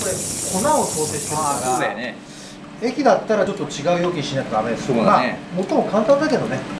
これ粉を想定してるからだね。駅だったらちょっと違う容器にしないとダメです。そうだね、最も簡単だけどね。